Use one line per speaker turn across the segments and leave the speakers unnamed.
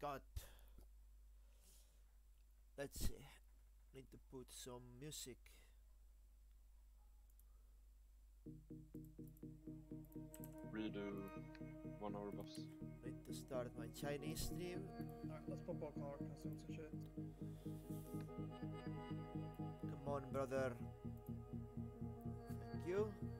got. Let's see. Need to put some music.
Redo one hour buffs.
Need to start my Chinese stream.
Alright, let's pop our car, consume some shit.
Come on, brother. Thank you.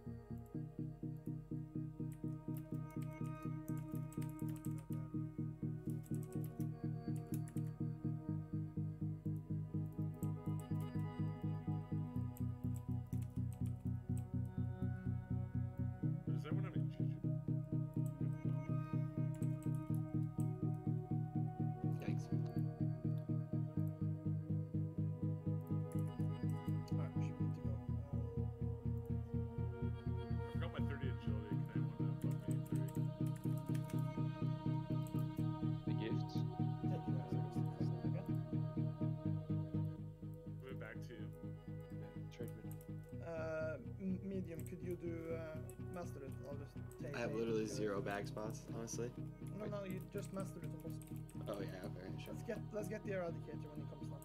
Zero spots, honestly.
No, no, you just master it. Almost.
Oh yeah, okay, sure.
Let's get let's get the eradicator when he comes down.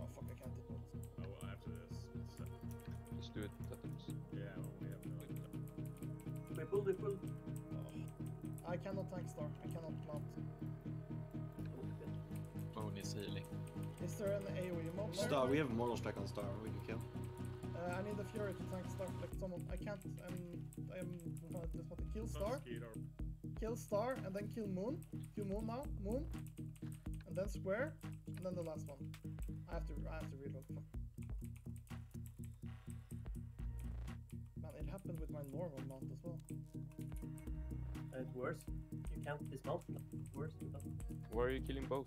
Oh fuck! I can't do it.
Oh, well, after this. It's, uh,
Just do it. Totems.
yeah, well, we have no.
We pull, we pull.
I cannot tank star. I cannot mount.
Oh, needs healing.
Is there an AoE mod? there?
Star, we have a mortal strike on Star. We can kill.
Uh, I need a fury to tank star. Like someone. I can't. I'm. I'm. Uh, just want to kill star. Kill star and then kill moon. Kill moon now. Moon. And then square. And then the last one. I have to. I have to reload. Man, it happened with my normal mount as well.
Uh, it's worse. You can't dismount. It's worse. You don't.
Why are you killing both?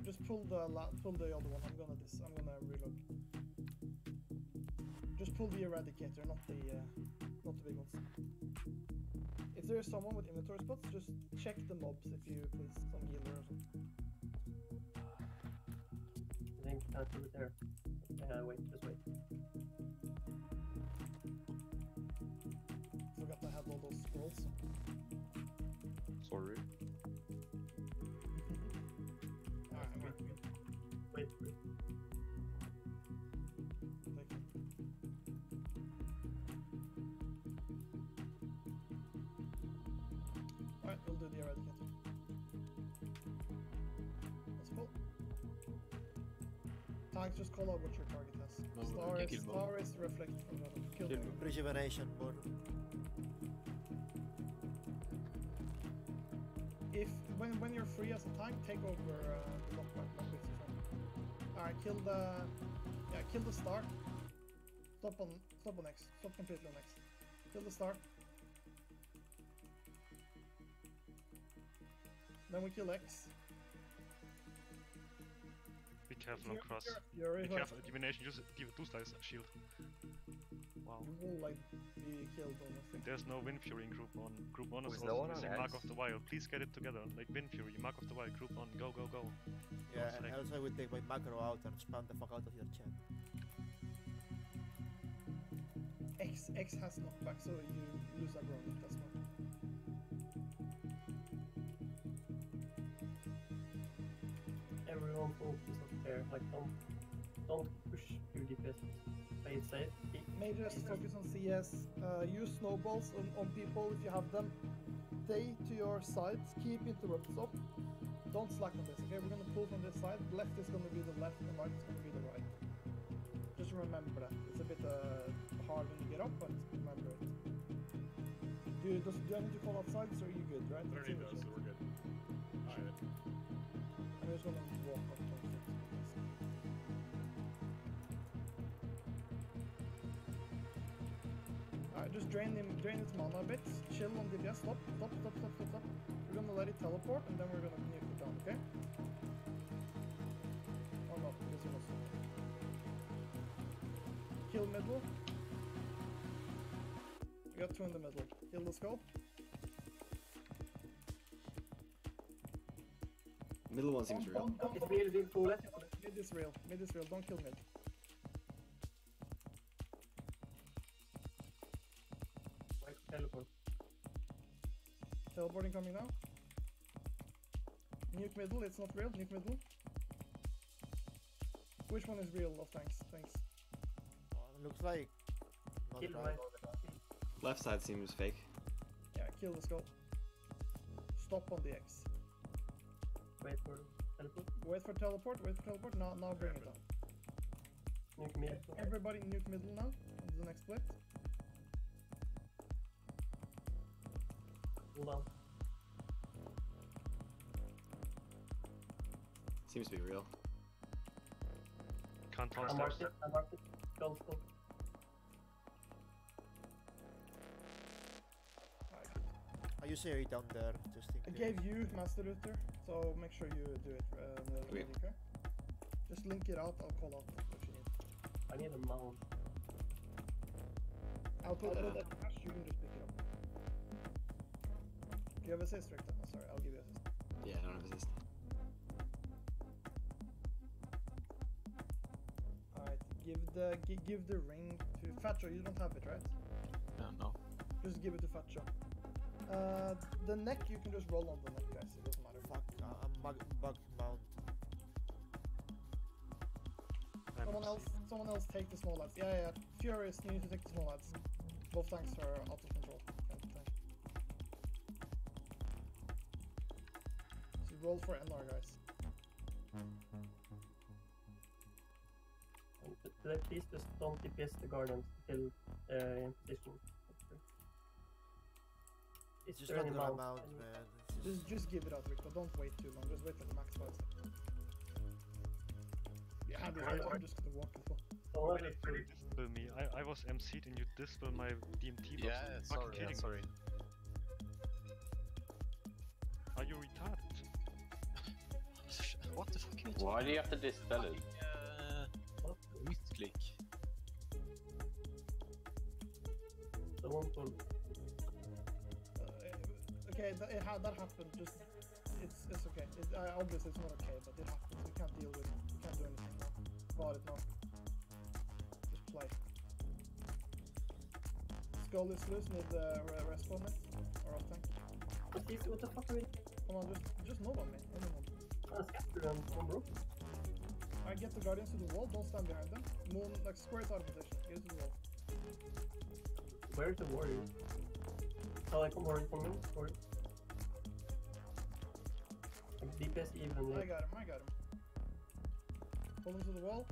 Alright, just pull the la- pull the other one. I'm gonna this. I'm gonna reload. Just pull the eradicator, not the uh, not the big ones. If there is someone with inventory spots, just check the mobs if you put some healer or something.
I think do it there. Uh, wait, just wait.
Rejuvenation more.
If when when you're free as a tank, take over uh, the lock lock with your friend. Alright, kill the yeah, kill the star. Stop on stop on next. Stop completely on X. Kill the star. Then we kill X.
Be careful on cross.
Fury,
Be careful,
has-
divination, use give two slice shield. Wow.
You will like be killed almost.
There's no Wind Fury in Group 1. Group 1 is
Was no one on
missing Mark of the Wild. Please get it together. Like Wind Fury, Mark of the Wild, Group 1, go, go, go.
Yeah, and
Select.
also I would take my macro out and spam the fuck out of your chat.
X X has knockback, so you lose a ground. That's why.
Everyone focus on there. Like, don't, don't push your DPS. Play it safe.
Major focus on CS. Uh, use snowballs on, on people if you have them. Stay to your sides. Keep interrupts up. Don't slack on this, okay? We're gonna pull from this side. Left is gonna be the left and right is gonna be the right. Just remember that. It's a bit uh, hard when you get up, but remember it. Do, you- does, do I need to call outside, so are you good, right?
Thirty does, so we're good. Alright.
I'm just gonna walk up just drain him, drain his mana a bit. Chill on DPS. Stop, stop, stop, stop, stop, stop. We're gonna let it teleport, and then we're gonna nuke it down, okay? Oh, or not, because you must. Kill middle. We got two in the middle. Kill the skull.
Middle one seems real.
It's real, real. Pull it.
Mid is real. Mid is real. Don't kill mid. Teleporting coming now. Nuke middle, it's not real. Nuke middle. Which one is real of tanks? Thanks.
Uh, looks like. Not
Kill
right.
right.
Left side seems fake.
Yeah, kill the skull. Stop on the X.
Wait for teleport.
Wait for teleport, wait for teleport. Now, now bring it on.
Nuke mid.
Everybody nuke middle now. On the next split.
Hold on.
Seems to be real.
Can't
I
pass
marked
stairs.
it. I marked it. Go, go.
Are you Siri down there? Just in
I
case.
gave you Master Looter, so make sure you do it. Uh, Neil,
Okay.
okay? Just link it out. I'll call out what you need.
I need a mount.
I'll put it in cash. You can just pick it up. Do you have assist, Rick? Oh, sorry, I'll give you assist.
Yeah, I don't have assist.
Alright, give the gi- give the ring to Fatcho. You don't have it, right?
Uh, no.
Just give it to Fatcho. Uh, the neck you can just roll on the neck, guys. It doesn't matter.
Fuck, uh, I'm bug, bug mount.
Someone else, someone else take the small lads. Yeah, yeah. Furious, you need to take the small lads. Both tanks are out of roll for NR, guys.
And p- p- Please just don't DPS the guardians till uh, in position. Is
Just
there
not
any
gonna
mount?
mount, man. It's
Just, just give it out, Rick, but don't wait too long. Just wait for the max five seconds. Yeah, I'm just, I'm just gonna walk as well.
Don't
Ready
worry,
to dispel me. I, I was MC'd and you dispel my DMT box.
Yeah,
Are you fucking
sorry, yeah,
kidding me?
sorry.
Are you retarded?
What the fuck are you talking
Why do you have to dispel it?
Uh,
What?
misclick.
The one for
Uh, okay, that, it ha- that happened. Just, it's, it's okay. It, uh, obviously, it's not okay, but it happens. We can't deal with it. We can't do anything now. About it now. Just play. Skull is loose. Need the uh, re- respawn it or off tank.
What is what the fuck are we
Come on, just just no one, man. Anyone.
Scatter them from roof?
I get the guardians to the wall. Don't stand behind them. Moon like square it out of position. Get to the wall.
Where's the warrior? Shall I come warrior from him? Or like DPS evenly.
I got him. I got him. Pull him to the wall.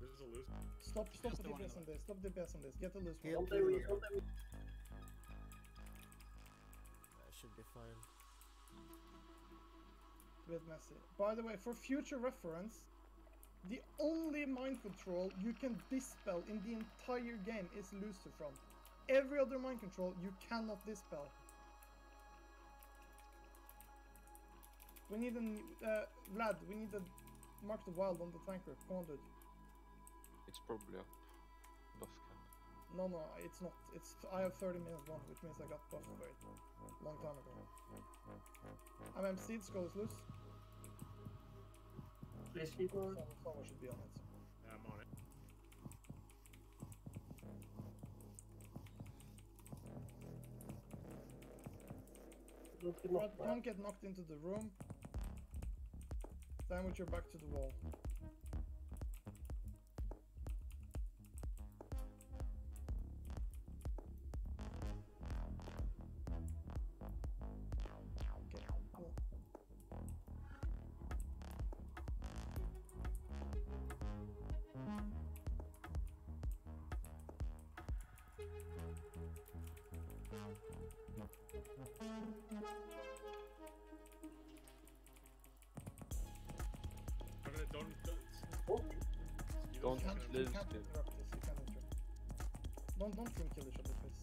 This is a loose.
Stop. Stop
Just
the
the
DPS on this. Stop the DPS on this. Get the loose
Kill-
one.
Don't they don't they
That should be fine.
Bit messy. By the way, for future reference, the only mind control you can dispel in the entire game is Lucifron. Every other mind control you cannot dispel. We need an uh, Vlad. We need a mark the wild on the tanker. Come on, dude.
It's probably up. Buff cannon.
No, no, it's not. It's I have 30 minutes one, which means I got buff for it long time ago. I'm MC'd. Skull is loose.
Please keep on.
Someone, someone should be on it.
Yeah, I'm on it.
Don't get
But
knocked
don't get knocked into the room. Stand with your back to the wall.
Don't
can't, you can't interrupt this. You can't interrupt. Don't don't room kill each other, please.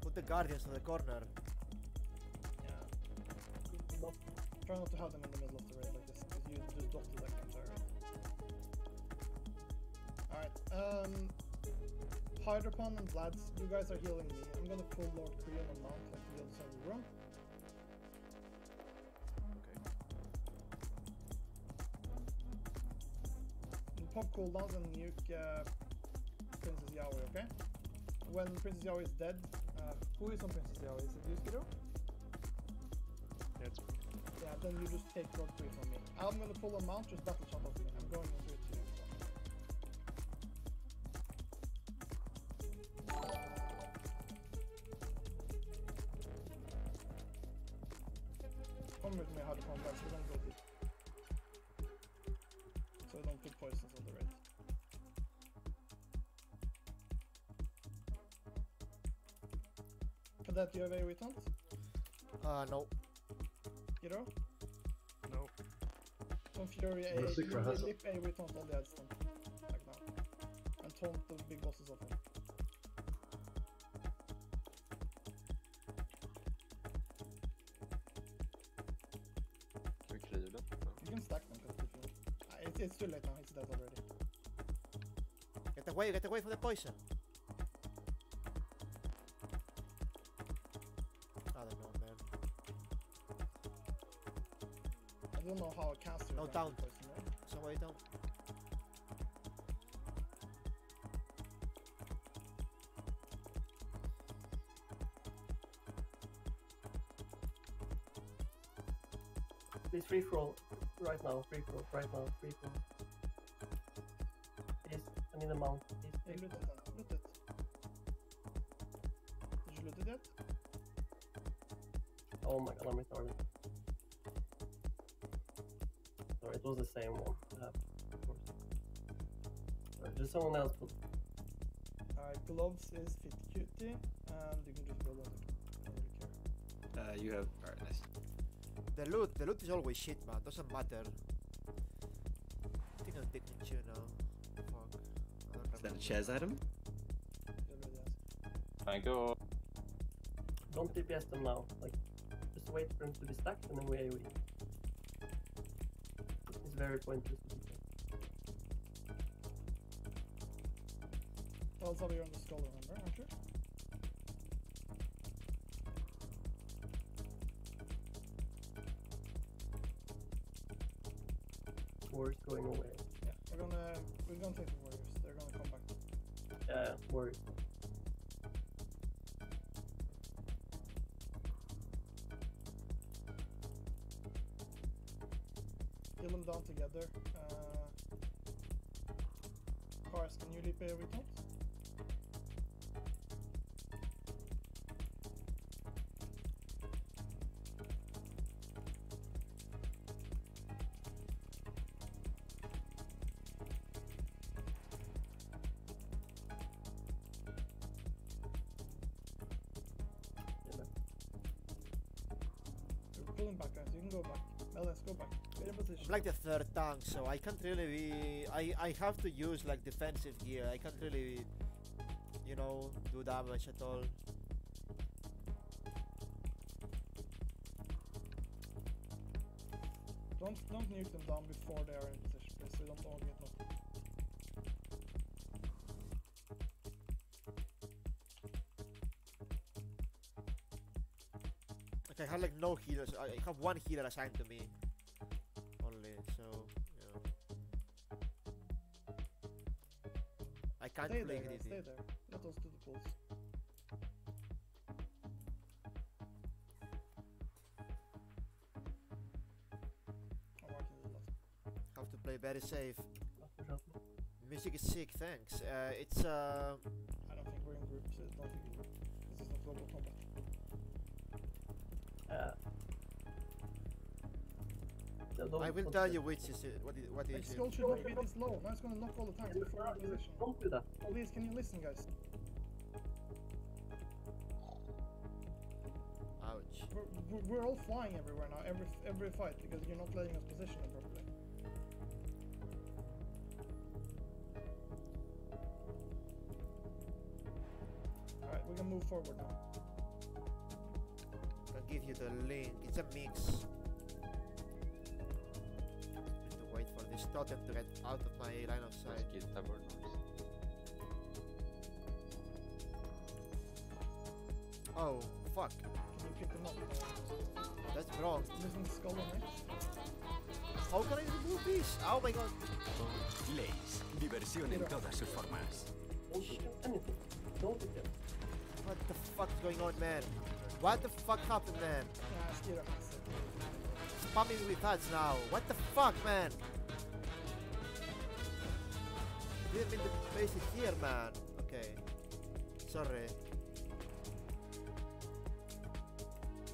Put the guardians in the corner.
Yeah.
knock.
Try not to have them in the middle of the raid like this, because you just dotted like the entire raid. Alright, um... Hydropon and Vlads, you guys are healing me. I'm gonna pull Lord Creon and Mount like the other side of the room. Pop cooldowns and nuke uh, Princess Yauj, okay? When Princess Yauj is dead, uh, who is on Princess Yauj? Is it you, Skidoo?
Yeah, it's
Yeah, then you just take Rod 3 from me. I'm gonna pull a mount, just battle shot off me. I'm going Cadet, do you have a taunt?
Uh, no.
Giro?
no.
Som Fury
Men
A,
Secret
lip A with taunt all the ads then. Like now. And taunt the big bosses of them.
Can we clear them? No.
You can stack them, 'cause if you... Uh, it's, it's too late now, he's dead already.
Get away, get away from the poison. Know
how a caster
No
can
taunt.
poison, right?
Somebody down.
Please free for all. Right now, free for all. Right now, free for all. Please, I need a mount. Please,
Hey,
free
loot
for
it then. Loot it. Did you loot it yet?
Oh my god, I'm retarded. Was the same one. Uh, of course. Sorry, just someone else put.
Alright, gloves is fit cutie, and you can just build on it. I don't really care.
Uh, you have. Alright, nice.
The loot, the loot is always shit, man. Doesn't matter. I think I'm taking you now. Fuck.
Is that a
remember.
Chaz item?
It really is.
Thank you.
Don't DPS them now. Like, just wait for them to be stacked and then we AoE. It's very pointless.
Well, Zabi, you're on the skull, remember, aren't you? Together. Uh, Cars, can you leap
but
We're pulling back, guys. You can go back. Let's go back. Position.
I'm like the third tank, so I can't really be. I I have to use like defensive gear. I can't really, you know, do damage at all.
Don't don't nuke them down before they are in position, please. So don't all get knocked.
Like I have like no healers. I have one healer assigned to me. Only, so know. I can't
Stay
play
there,
greedy.
Stay there. Let us do the pulls. I'm marking the last.
Have to play very safe. Music is sick, thanks. Uh, it's uh,
I don't think we're in groups. I don't think we This is not global combat.
Don't-
I will
don't
tell you which is it. What is what
Like,
is it?
skull should not be this low. Now it's gonna knock all the tanks before we're in position.
Don't do that.
Please, can you listen, guys?
Ouch.
We're, we're, we're all flying everywhere now, every every fight, because you're not letting us position them properly. Alright, we can move forward now.
I'll give you the link. It's a mix. Wait for this to get out of my line of sight.
Skid Taverners.
Oh, fuck.
Can you pick them up?
That's wrong.
listen to Skull on
How can I remove this? Oh my god.
Lays. Diversión en todas sus formas.
Don't do anything. Don't do that.
What the fuck's going on, man? What the fuck happened, man?
Yeah, Skira has it.
Spamming with ads now. What the fuck, man? Didn't mean to place it here, man. Okay. Sorry.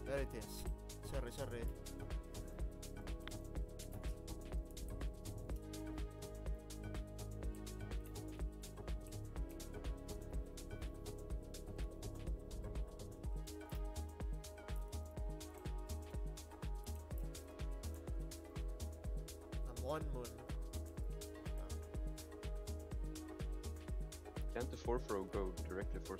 There it is. Sorry, sorry. I'm on moon.
Can't the fourth row go directly for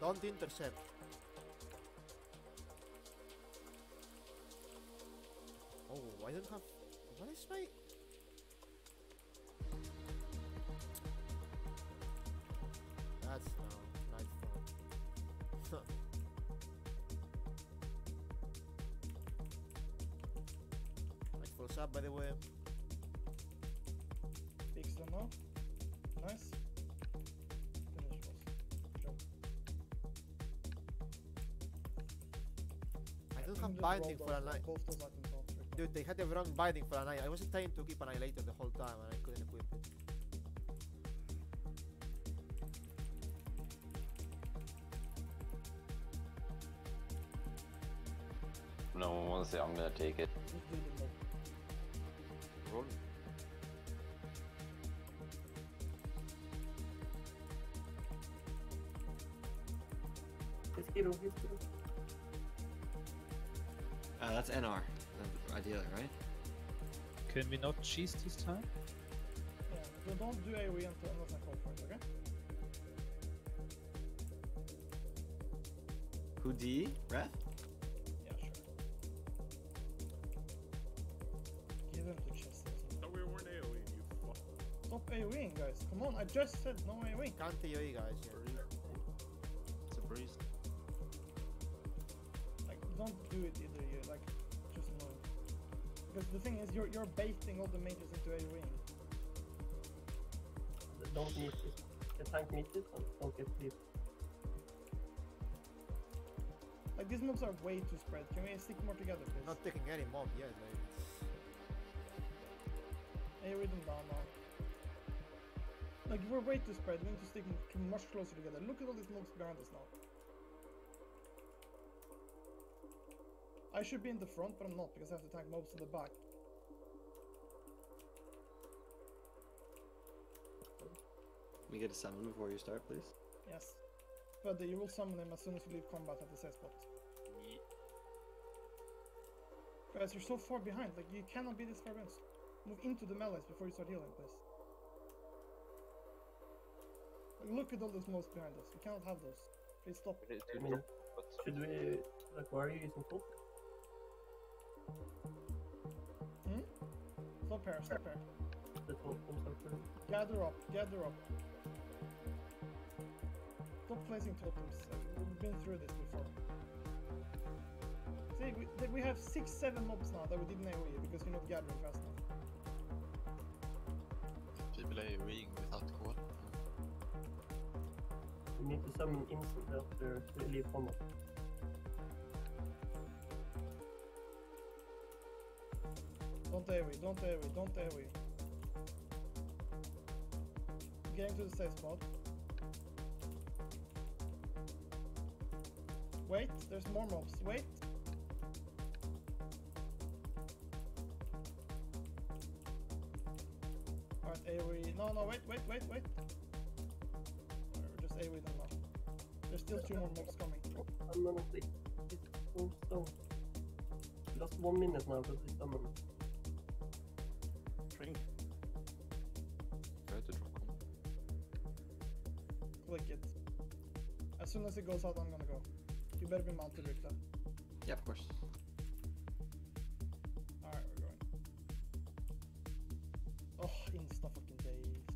Don't
intercept. Oh, I don't have. What is my? That's no nightfall. nightfall sub, by the way. Binding for a
those-
night.
Both those items off. right now.
Dude, they had the wrong binding for a night. I was trying to keep annihilator the whole time and I couldn't equip it.
No one wants it, I'm gonna take it.
Cheese this time?
Yeah, so don't do AoE until unless I call for it, okay?
Who D? Ref?
Yeah, sure. Give him the chest.
thought we weren't AoE, you fuck.
Stop AoEing, guys. Come on, I just said no AoE.
Can't AoE guys. Yeah.
Because the thing is, you're you're baiting all the mages into a ring.
Don't meet it. The tank meets it and don't get hit.
Like these mobs are way too spread. Can we stick more together, please?
Not taking any mob yet. Like,
AoE them down now. Like we're way too spread. We need to stick m- much closer together. Look at all these mobs behind us now. I should be in the front, but I'm not because I have to tank mobs in the back.
Let me get a summon before you start, please.
Yes. But uh, you will summon him as soon as you leave combat at the safe spot. Guys, you're so far behind. Like you cannot be this far behind. Move into the melees before you start healing, please. Like, look at all those mobs behind us. We cannot have those. Please stop.
We need to
I mean,
drop, but
Should we, like, why are you using full?
Stop here. Stop here.
The totems are for
Gather up. Gather up. Stop placing totems. We've been through this before. See, we, we have six, seven mobs now that we didn't AoE because you're not gathering fast enough.
People are reading without call.
You need to summon instantly after you leave combat.
Don't AoE, don't AoE, don't AoE. Getting to the safe spot. Wait, there's more mobs. Wait. Alright, AoE. No, no, wait, wait, wait, wait. Whatever, just AoE them now. There's still two more mobs coming.
I'm gonna click. It's so slow. Just one minute now because we summon.
Drink.
As soon as it goes out, I'm gonna go. You better be mounted, Rikta.
Yeah, of course.
Alright, we're going. Oh, insta fucking days.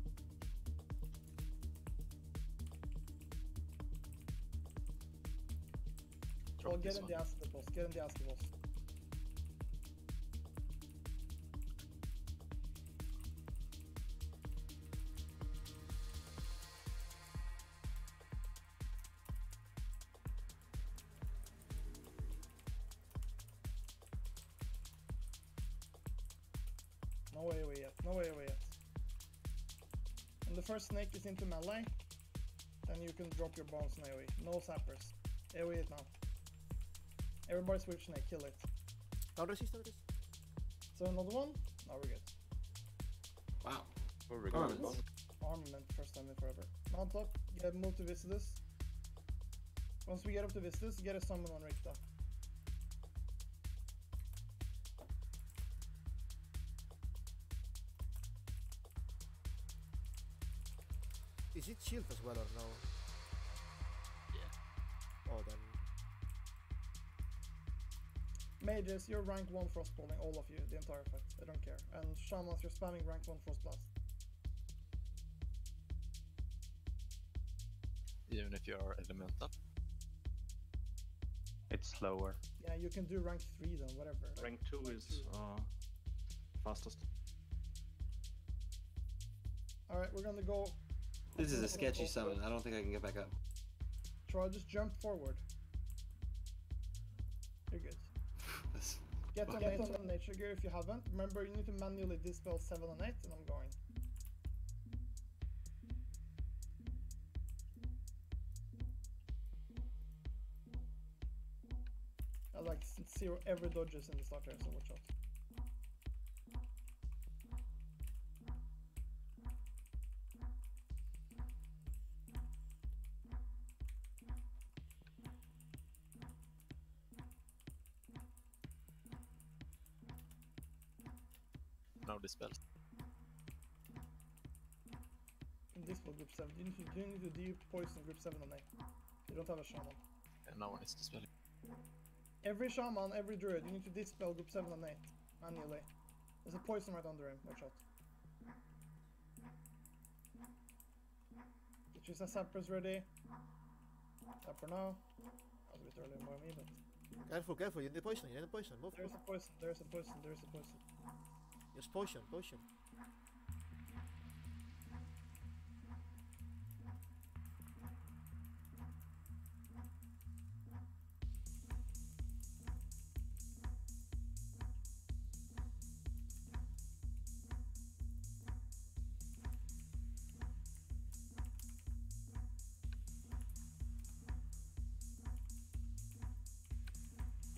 Drop
Well, get in
one.
the the boss. Get in the ask the boss. No AoE yet. No AoE yet. When the first snake is into melee, then you can drop your bombs in AoE. No sappers. AoE it now. Everybody switch snake, kill it.
Counter resist, counter resist.
So another one? Now we're good.
Wow.
Regular
Armaments.
bomb.
Armament first time in forever. Mount up, get move to Viscidus. Once we get up to Viscidus, get a summon on Rikta.
Shield as well or no?
Yeah.
Oh, then.
Mages, you're rank 1 frostballing, all of you, the entire fight. I don't care. And Shamans, you're spamming rank 1 frostblast.
Even if you are elemental.
It's slower.
Yeah, you can do rank 3 then, whatever. like,
Rank 2 is uh, fastest.
Alright, we're gonna go.
This is a sketchy summon. I don't think I can get back up.
Try just jump forward. You're good. Get on, nature, on nature gear if you haven't. Remember, you need to manually dispel 7 and 8, and I'm going. I like zero every dodges in the start here, so watch out.
Now dispels.
In this one, group 7. You need to, you need to deep poison group 7 and 8. You don't have a shaman.
And no one is dispelling.
Every shaman, every druid, you need to dispel group 7 and 8 manually. There's a poison right under him, watch out. Which is a sappers ready. Sapper now. That was a bit early for me, but
Careful, careful. You need poison. You need the poison. Move,
there's
move.
a poison, there's a poison, there's a poison.
Just potion, potion.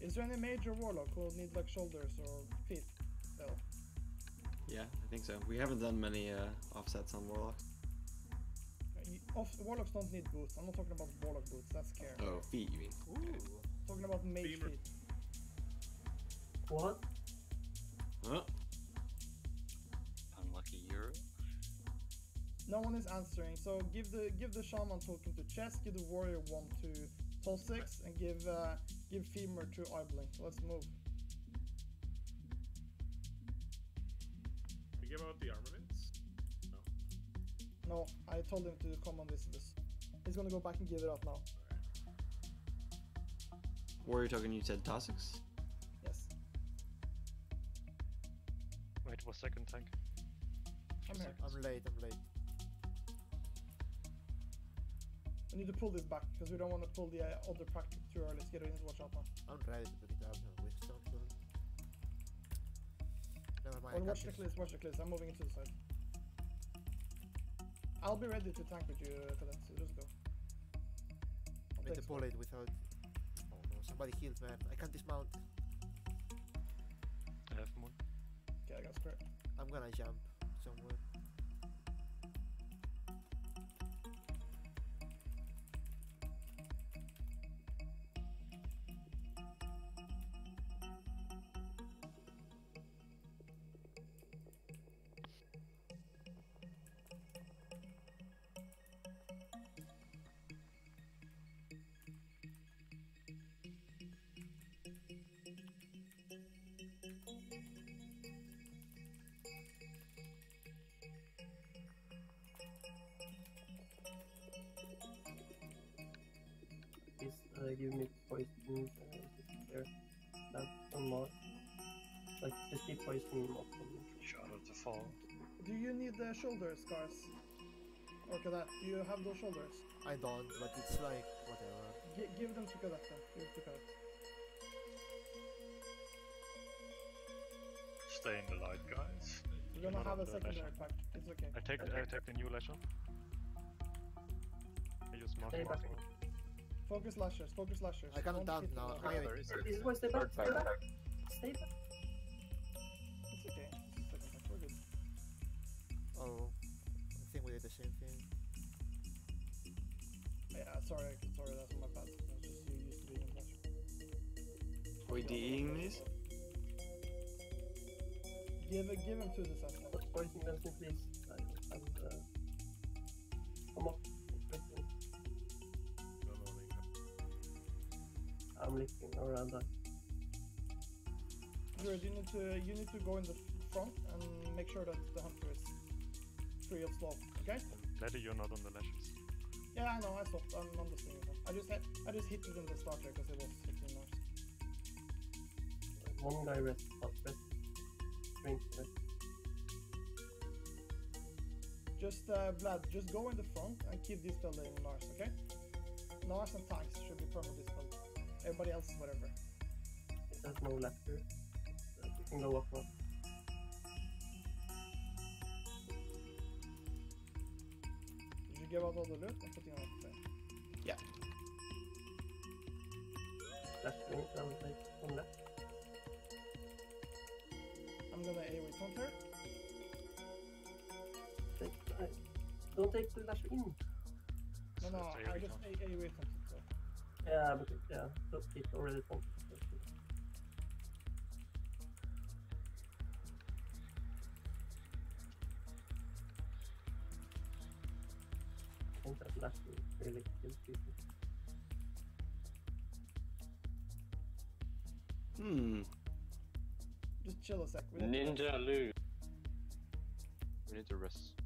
Is there any major warlock who need like shoulders or feet? No.
Yeah, I think so. We haven't done many uh, offsets on warlocks.
Y- Off, warlocks don't need boots. I'm not talking about warlock boots, that's scary.
Oh, feet, you mean?
Ooh.
talking about mage
Beamer.
feet.
What?
Huh?
Unlucky Euro.
No one is answering, so give the give the shaman token to chest, give the warrior one to toll six, and give uh, give femur to Ibling. Let's move.
We give the armaments?
No, No, I told him to come on this this. He's gonna go back and give it up now.
warrior token, you talking? You said Tossix?
Yes,
Wait, was second tank?
I'm here.
I'm late, I'm late.
We need to pull this back because we don't want to pull the uh, other pack too early. Skiddo, you need to watch out now.
I'm ready to pick it up Never mind.
Well, watch the
this.
cliffs, watch the cliffs. I'm moving into the side. I'll be ready to tank with you, uh, Cadet, so just go. I'll
I need
take
to pull it without. Oh no! Somebody healed, man. I can't dismount.
I have moon.
Okay, I got square.
I'm gonna jump somewhere.
Uh, give me poison there. That's some more. Like, just keep poisoning them up.
Shot of the fall.
Do you need the shoulder scars? Or Cadet, do you have those shoulders?
I don't, but it's like whatever.
Gi- give them to Cadet then. Give it to Cadet.
Stay in the light, guys.
We're gonna
Not
have a
the
secondary
leisure.
pack. It's okay.
I take the, I take the new leisure. I use mark
Stay
mark.
back.
Focus lashers, focus lashers.
I can't
Don't
down
hit
now.
them.
I-
There is it.
This boy, stay back, stay back. Stay back.
It's okay. It's second. We're good.
Oh, I think we did the same thing.
Yeah, sorry, sorry, that's my bad. I was just you used to being in lasher.
Are we DEing these?
Give, give him to the center.
Put poison medicine, please. I'm licking around that.
Druid, you need to you need to go in the front and make sure that the hunter is free of slow. Okay?
Lady, you're not on the lashes.
Yeah, I know. I stopped. I'm understanding that. I just hit, I just hit it in the starter because it was 15 hours.
One guy rest, but rest. Drink rest.
Just uh, Vlad, just go in the front and keep this spell in Lars. Okay? Lars and tanks should be permanently dispelled. Everybody else, whatever.
It has no lecture. So you can go up now.
Did you give out all the loot? I'm putting it on the thing.
Left wing, I'll take one left.
I'm gonna AoE counter.
Take, uh, don't take the lash in.
No, no, I just
counter.
A- AoE counter. So.
Yeah, but it, yeah, so it already told. I think that lash will really kill people.
Hmm.
Just chill a sec. We need to rest.
Ninja Lu.
We need to rest.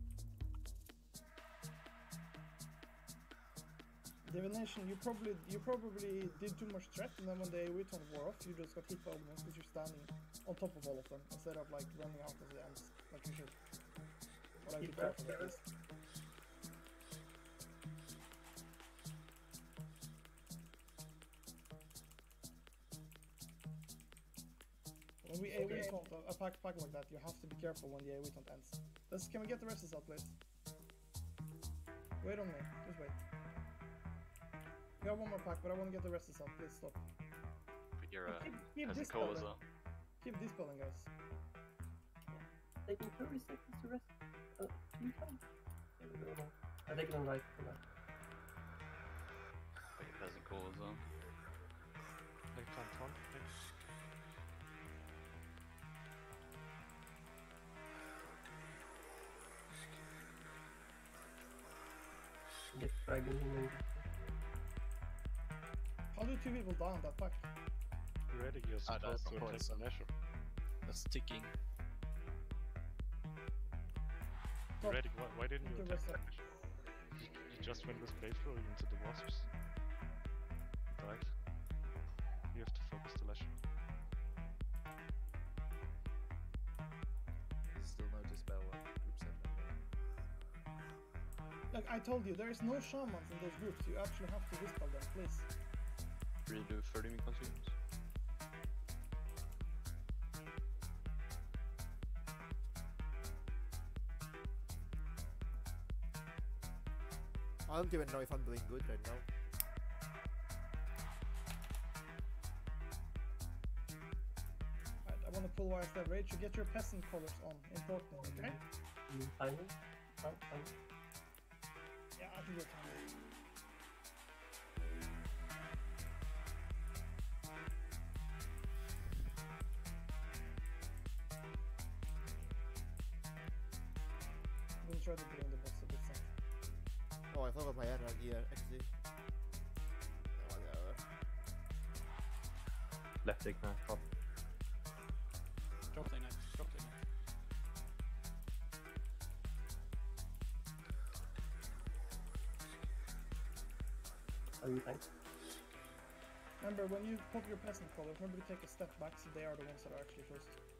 Divination, you probably you probably did too much threat, and then when the AoE taunt wore off, you just got hit by elements because you're standing on top of all of them instead of like running out of the ends like you should. Or like be
Keep
careful
that.
at. When we AoE taunt a, a pack pack like that, you have to be careful when the AoE taunt ends. Let's, can we get the rest of out, please? Wait on me. Just wait. We have one more pack, but I want to get the rest out. Please stop.
Figure uh,
Keep, keep
has a
this
call
spelling.
as well.
Keep this spelling, guys.
Taking 30 seconds to rest. You can. Okay, we go now. I take it on right for that.
Like it has a call as well.
They can't taunt. Thanks.
Get dragging him in.
How do two people die on that pack?
Ready, you're
Ah, that's
supposed to
the
attack
points.
the leisure.
That's ticking.
Stop.
Ready, why, why didn't you
Give
attack
us
the
a-
leisure? You just went with playthrough into the wasps. Died. You have to focus the leisure.
There's still no dispel on group 7.
Like I told you, there is no shamans in those groups. You actually have to dispel them, please.
Redo 30 min consumes.
I don't even know if I'm doing good right now.
Right, I want to pulverize that rage. You get your peasant colors on. Important, okay?
Mm, Timing? Time, time.
Yeah, I can do time.
Left ignite top.
Drop the knife. Drop the knife.
Are you tank?
Remember, when you pop your peasant colors, remember to take a step back so they are the ones that are actually closest.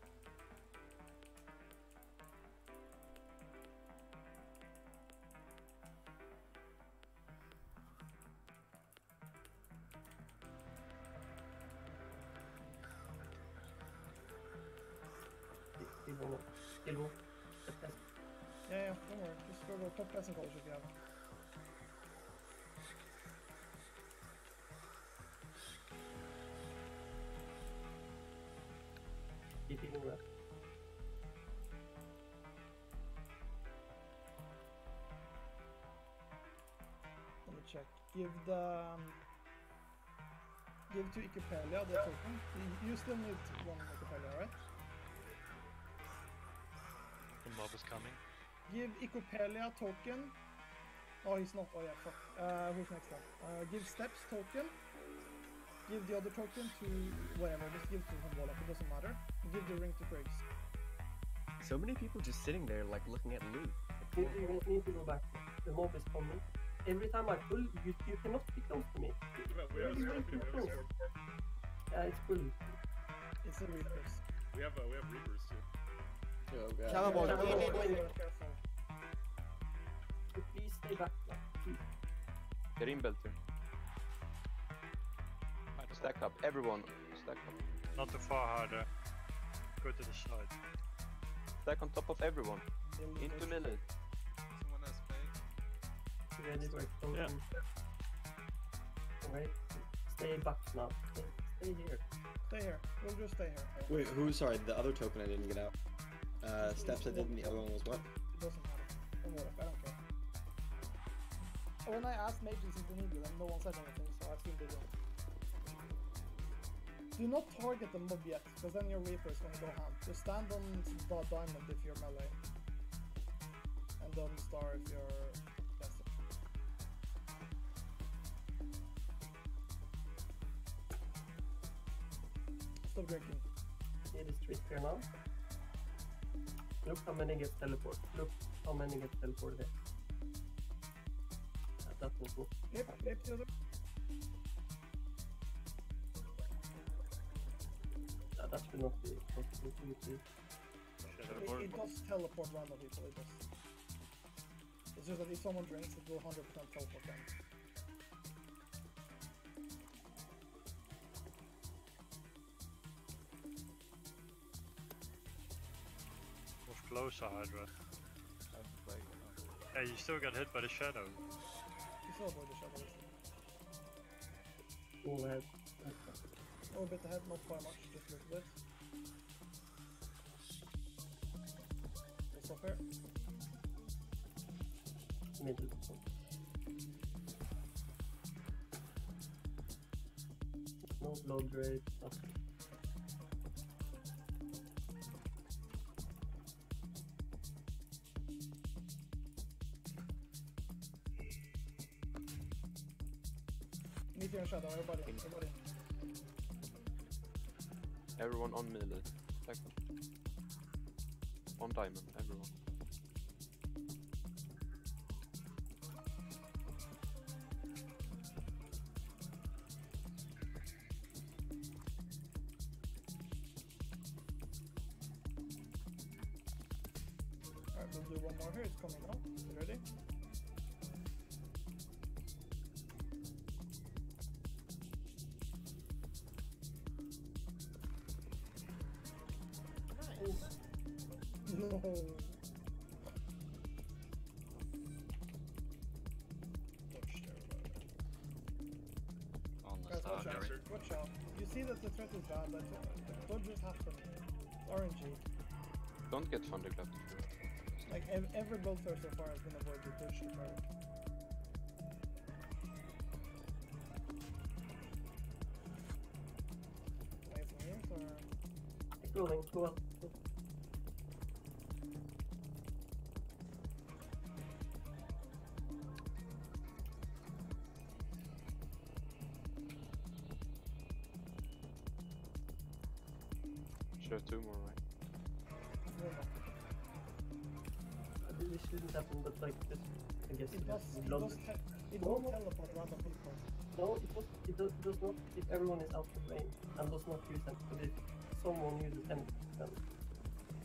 Give the um, give to Icopelia the token. You, you still need one Icopelia, right?
The mob is coming.
Give Icopelia token. Oh, he's not. Oh yeah, fuck. Uh, who's next then? Uh, give steps token. Give the other token to whatever. Just give to Humboldt. It doesn't matter. Give the ring to Griggs.
So many people just sitting there like looking at loot.
You, you guys need to go back. The mob is coming. Every time I pull, you, you cannot be close to me.
We we have,
Really,
we have,
really
we have,
close. Yeah, it's full.
It's the Reapers.
we have, uh, we have Reapers too.
Oh god.
Cannibal,
Yeah,
go,
wait,
go,
wait,
go.
wait, careful.
So please stay back. like, please.
Get in, Belter. Stack up, everyone. Stack up.
Not too far harder. Go to the side.
Stack on top of everyone. Into
push.
Lilith.
Someone has spade.
Ready for explosion. Alright. Stay back now. Stay, stay here.
Stay here. We'll just stay here.
Wait, who? Sorry, the other token I didn't get out. Uh, steps I didn't. The other one was what?
It doesn't matter. Don't worry, I don't care. When I asked mages if they needed them, no one said anything, so I assumed they don't. Do not target the mob yet, because then your Reaper is gonna go ham. Just stand on the diamond if you're melee. And on star if you're Stop drinking.
It is trick here now. Look how many get teleport. Look how many get teleported. Uh, that was cool.
Yep, yep, the other.
Uh, that should not be possible to use.
It, it does teleport random people, it does. It's just that if someone drinks, it will 100% teleport them.
Closer, Hydra. Hey, you still got hit by the shadow.
You saw avoid the shadow.
All ahead.
Oh, a bit ahead, not by much, just a little bit. We'll stop here.
Middle. No blood rage. nothing.
Everybody, everybody.
Everyone on melee. Up. On diamond, everyone.
See that the threat is bad, like, uh, dodges happen. It's RNG.
Don't get thunderclap if you're
Like, ev- every build fair so far has been avoided dodge to fire. Nice names, or...
Scrolling, go
two more, right?
No, no.
Uh, This shouldn't happen, but like, just, I guess
It
it
does,
to be
it
blood.
does, te- it
No,
will
no.
teleport random people.
No, it, does, it does, does not if everyone is out of range and does not use them. But if someone uses them, then.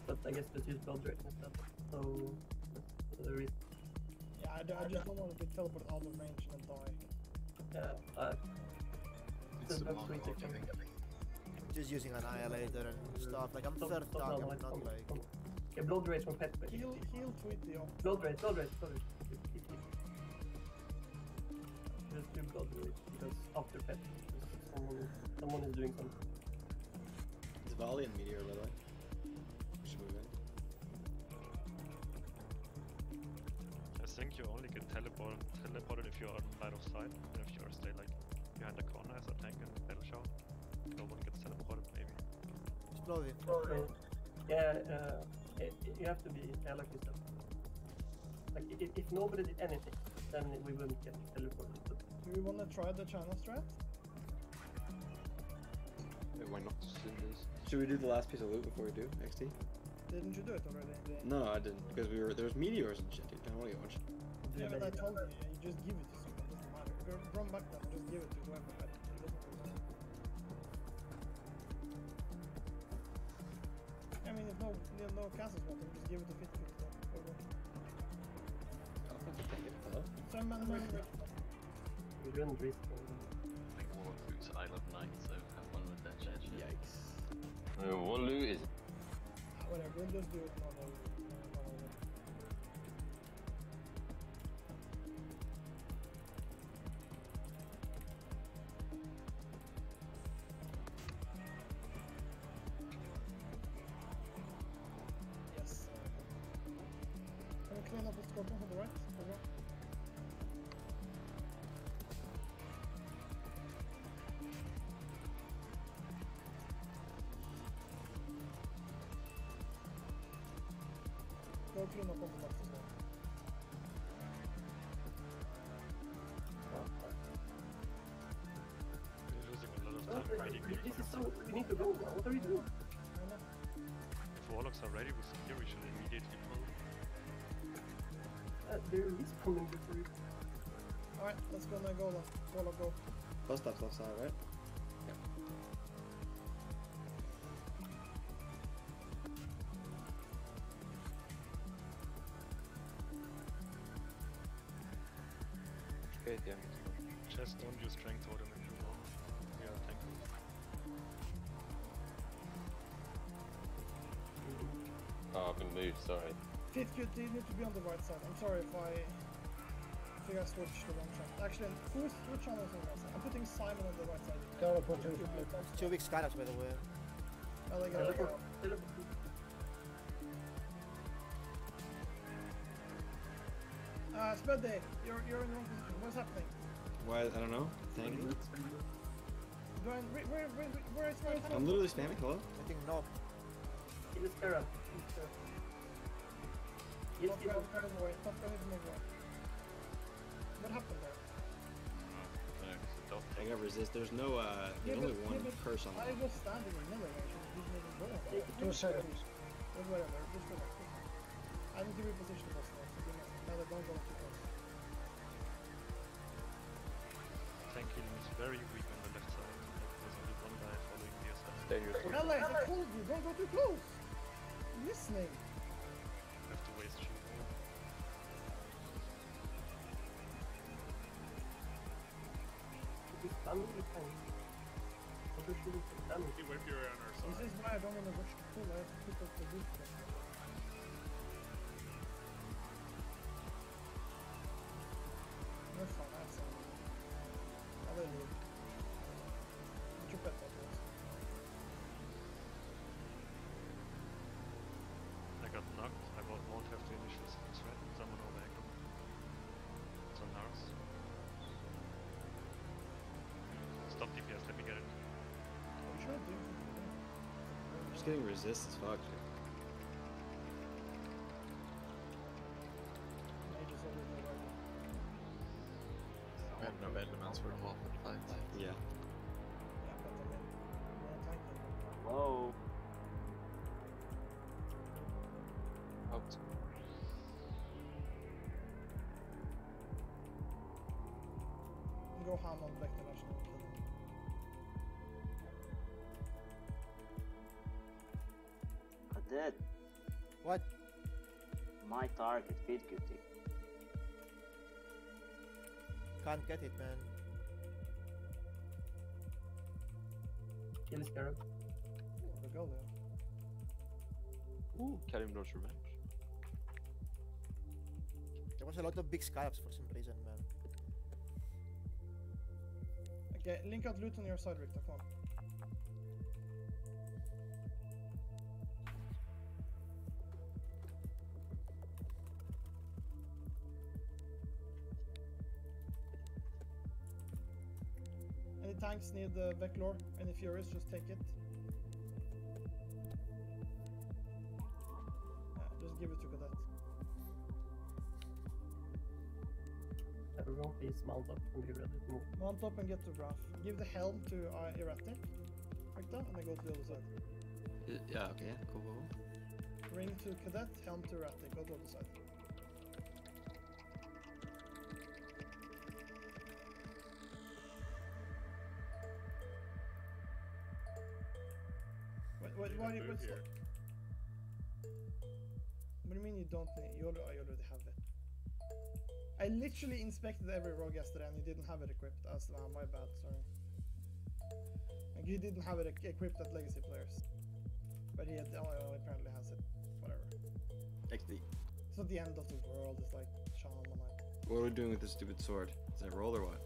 But I guess just use blood rate instead. So that's the reason.
Yeah, I just don't want to be teleported out of range and die.
Yeah, uh,
It's
the
the
Just using an Annihilator and stuff. Like, I'm
Stop,
third
stop
dog, I'm not
come-
like...
come. Yeah, blood rate from pet. but-
Heal, heal tweet the op.
Blood rate, blood rate, blood rate. It- it- it- Just do blood rate because after pet, someone, someone is doing something.
It's Volley and Meteor, by the way. We should move in.
I think you only get teleported, teleported if you're on line of sight, and if you're stay like behind the corner as a tank and battle shower. No one gets teleported, maybe.
Exploding.
Okay. Yeah, uh, i- i- you have to be yeah, like you said. Like if, if nobody did anything, then we wouldn't get teleported. But
Do we want to try the China strat?
Why not in this?
Should we do the last piece of loot before we do XT?
Didn't you do it already?
No, I didn't because we were there was meteors and shit. Dude. I don't want to get much.
Yeah, but I told you, you just give it to someone, doesn't matter. Go- Run back then, just give it to whoever. Mean, if no, no, no castles want them, just give it to Fit Fit. then. Or what?
I'll fucking take it. Hello?
Some man, man,
we wouldn't risk.
I think Warlock Isle of Night, so have fun with that chat.
Yikes.
Uh, what loot is
whatever, we'll just do it normal. normal. Go clean up on the left as well.
We're losing a lot of time fighting
this
here.
is so. We need to go now. What are you doing?
If warlocks are ready with spear, we should immediately pull.
Uh, there is pulling before you.
Alright, let's go now. Go then. Go, go.
Bus stop's left side, right?
I've been moved, sorry.
Fit cute, you need to be on the right side. I'm sorry if I if I switched the wrong channel. Actually, who's which channel is on the right side? I'm putting Simon on the right side.
Teleport two. Two weeks Skylax, by the way.
Oh, they got
Teleport.
it.
Teleport.
Uh, Spudday, you're you're in the wrong position. What's happening?
Why? I don't know. Thank you.
Do I, where, where, where, where is my
I'm literally spamming. Hello?
I think no.
It is Kara. It's Kara. Yes,
Top
yes.
guy, kind of away. Top guy needs to move away. What happened there?
I got resist. There's no. uh There's
Yeah,
only
but-
one
yeah, but
curse on
I was standing in melee range and he didn't.
Two
seconds. Whatever, just go back. I need to reposition this now. So give me a second. No, they don't go too close.
Tanking is very weak on the left side. There's only one guy following the assassin.
Stay your
Alex, I told you, don't go too close! I'm listening. This is why I don't want to to pull. I have to pick up the boost.
Getting resist as fuck.
Target, feed cutie.
Can't get it, man.
Kill Scarab.
Regalia.
Ooh, Kalimdor's revenge.
There was a lot of big scarabs for some reason, man.
Okay, link out loot on your side, Victor. Come on. Tanks need the Veclor? Any Furies? Just take it. Yeah, just give it to Cadet.
Everyone please mount up and be ready to move.
Mount up and get to Graph. Give the helm to uh, Erratic, Victor, and then go to the other side.
Yeah, okay, yeah, cool, cool, cool.
Ring to Cadet, helm to Erratic, go to the other side. Wait, wait, why you
Move here.
What do you mean you don't need? You already, you already have it. I literally inspected every rogue yesterday and he didn't have it equipped. That's uh, my bad, sorry. Like he didn't have it equipped at Legacy players. But he had, oh, oh, apparently has it. Whatever.
Like the,
It's not the end of the world, it's like Shaman like
what are we doing with this stupid sword? Is that roll or what?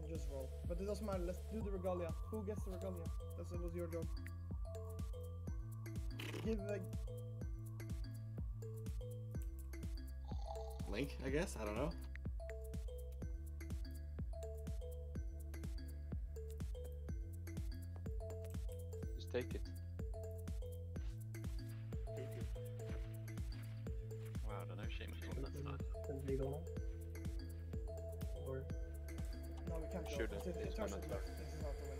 and just roll. But it doesn't matter, let's do the regalia. Who gets the regalia? That's was your job. Give like
Link, I guess? I don't know.
Just take it.
Wow, I don't know, shame on that side.
Can we go now? Or
no we can't go.
Shoot
It's,
it,
it,
it's
turns
one
it
at
left. This is out the window. Come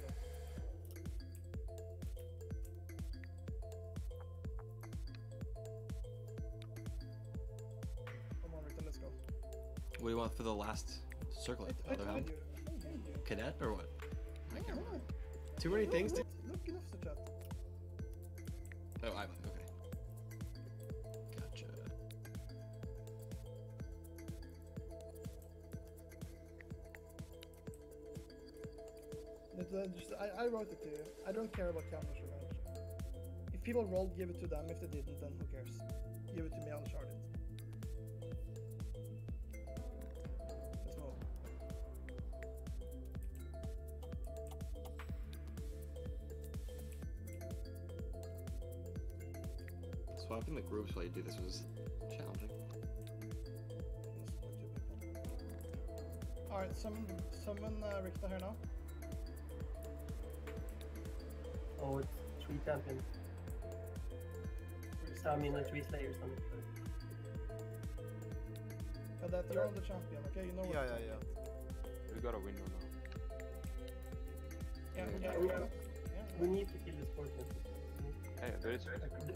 What do you want for the last circlet?
I, I
Other
told
helm?
you. I.
Cadet or what? I can't remember. Too many things to.
Look, look enough the chat.
Oh, I okay. Gotcha.
Just, I, I wrote it to you. I don't care about Camel's revenge. If people rolled, give it to them. If they didn't, then who cares? Give it to me, I'll shard it.
Swapping the groups while you do this was challenging.
Alright, summon, summon uh, Rikta here now.
oh, it's three champions. So I mean, like three slayers on it. but-
But that you're on the champion, okay? You know what
Yeah,
the
yeah,
champion
We got a window now.
Yeah,
Yeah.
yeah,
We,
yeah.
we need to kill this scorpions.
Hey, there is.